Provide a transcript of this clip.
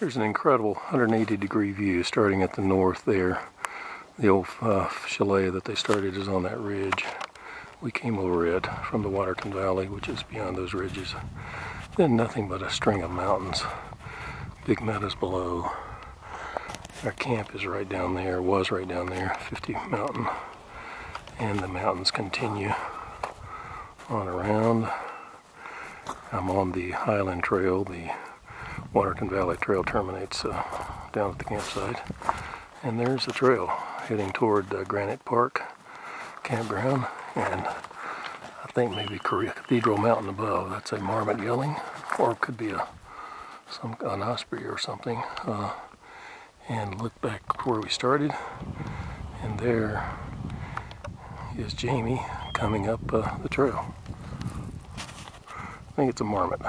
There's an incredible 180 degree view starting at the north there. The old uh, chalet that they started is on that ridge. We came over it from the Waterton Valley, which is beyond those ridges. Then nothing but a string of mountains. Big meadows below. Our camp is right down there, was right down there, 50 Mountain. And the mountains continue on around. I'm on the Highline Trail, the Waterton Valley Trail terminates uh, down at the campsite. And there's the trail heading toward uh, Granite Park campground. And I think maybe Cathedral Mountain above. That's a marmot yelling, or it could be a some an osprey or something. Uh, and look back where we started, and there is Jamie coming up uh, the trail. I think it's a marmot.